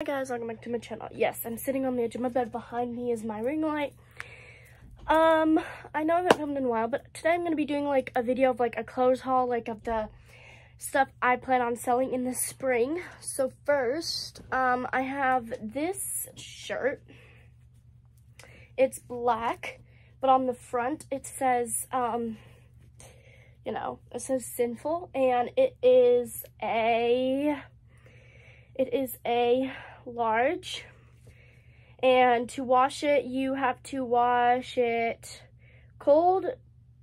Hi guys, welcome back to my channel. Yes, I'm sitting on the edge of my bed. Behind me is my ring light. Um, I know I haven't filmed in a while, but today I'm going to be doing like a video of like a clothes haul, like of the stuff I plan on selling in the spring. So first, um, I have this shirt. It's black, but on the front it says, um, you know, it says sinful, and it is a, it is a large. And to wash it, you have to wash it cold,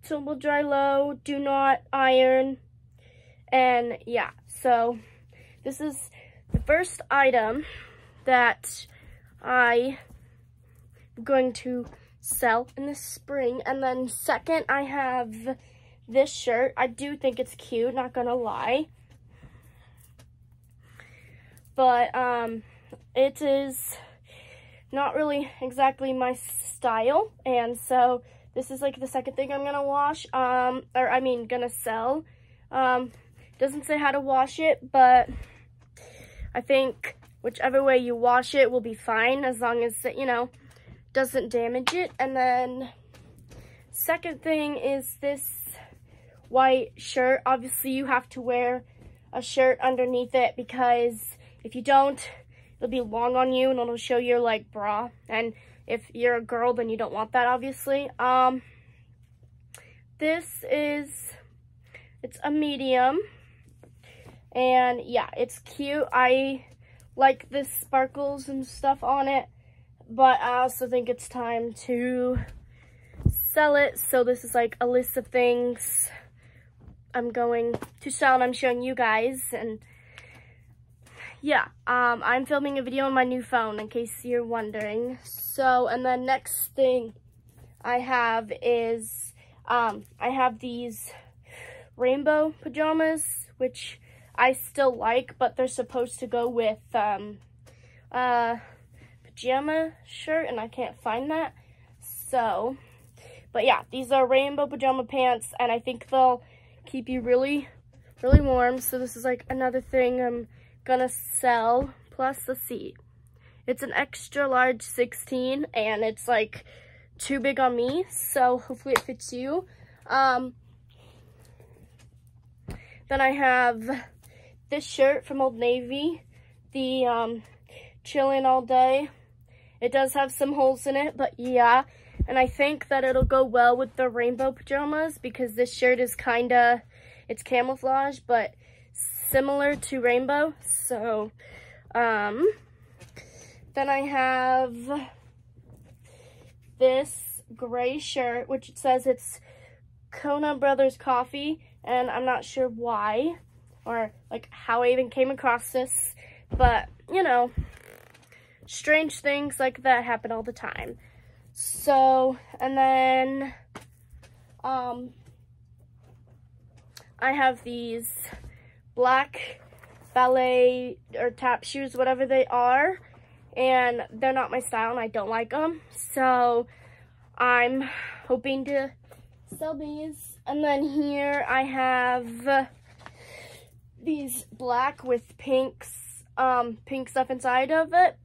tumble dry low, do not iron. And yeah, so this is the first item that I am going to sell in the spring. And then second, I have this shirt. I do think it's cute, not gonna lie. But um, it is not really exactly my style. And so this is like the second thing I'm gonna wash, um, or I mean gonna sell. Um, doesn't say how to wash it, but I think whichever way you wash it will be fine as long as it, you know, doesn't damage it. And then second thing is this white shirt. Obviously you have to wear a shirt underneath it because if you don't, it'll be long on you and it'll show your like bra. And if you're a girl, then you don't want that obviously. Um, this is, it's a medium. And yeah, it's cute. I like the sparkles and stuff on it. But I also think it's time to sell it. So this is like a list of things I'm going to sell and I'm showing you guys. And yeah, um, I'm filming a video on my new phone in case you're wondering. So, and the next thing I have is, um, I have these rainbow pajamas, which I still like, but they're supposed to go with, um, uh, pajama shirt, and I can't find that. So, but yeah, these are rainbow pajama pants, and I think they'll keep you really, really warm. So this is like another thing I'm gonna sell, plus the seat. It's an extra large 16 and it's like too big on me, so hopefully it fits you. Um, then I have this shirt from Old Navy, the um, chillin' all day. It does have some holes in it, but yeah. And I think that it'll go well with the rainbow pajamas because this shirt is kind of, it's camouflage, but similar to rainbow. So, um, then I have this gray shirt, which it says it's Kona Brothers Coffee, and I'm not sure why or like how I even came across this, but you know, strange things like that happen all the time. So, and then, um, I have these black ballet or tap shoes, whatever they are, and they're not my style and I don't like them. So I'm hoping to sell these. And then here I have these black with pinks, um, pink stuff inside of it.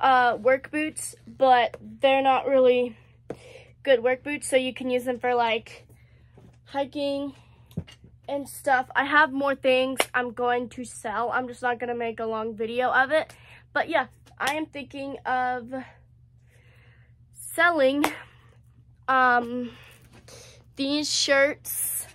Uh, work boots, but they're not really good work boots, so you can use them for like hiking and stuff. I have more things I'm going to sell. I'm just not going to make a long video of it. But yeah, I am thinking of selling um, these shirts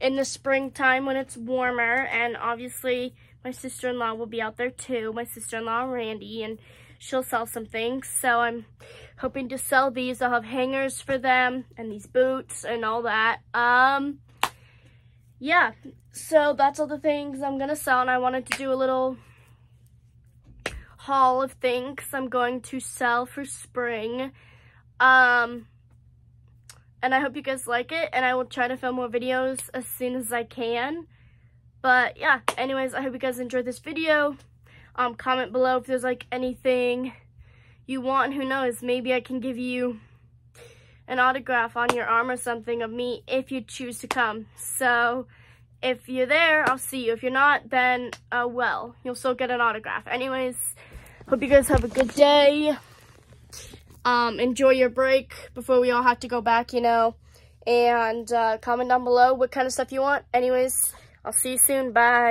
in the springtime when it's warmer. And obviously, my sister-in-law will be out there too. My sister-in-law, Randy, and she'll sell some things. So I'm hoping to sell these. I'll have hangers for them and these boots and all that. Um, yeah, so that's all the things I'm going to sell. And I wanted to do a little haul of things I'm going to sell for spring. Um, and I hope you guys like it. And I will try to film more videos as soon as I can. But yeah, anyways, I hope you guys enjoyed this video. Um, comment below if there's like anything you want. Who knows, maybe I can give you an autograph on your arm or something of me if you choose to come. So if you're there, I'll see you. If you're not, then, uh, well, you'll still get an autograph. Anyways, Hope you guys have a good day. Um, enjoy your break before we all have to go back, you know. And uh, comment down below what kind of stuff you want. Anyways, I'll see you soon. Bye.